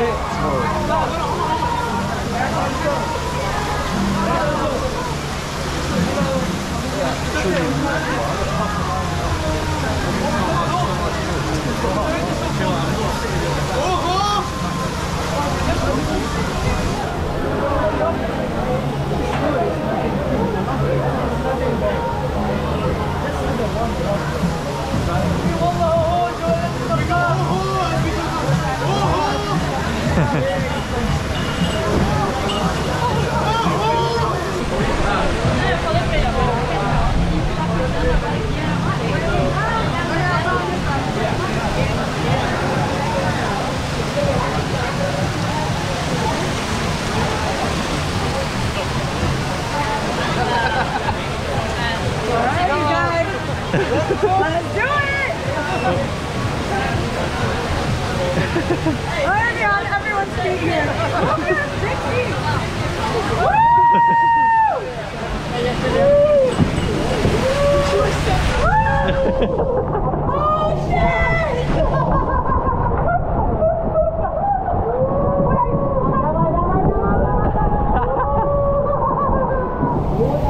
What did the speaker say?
저... Let's do it! Be on everyone's feet here. Come here, big feet. Oh That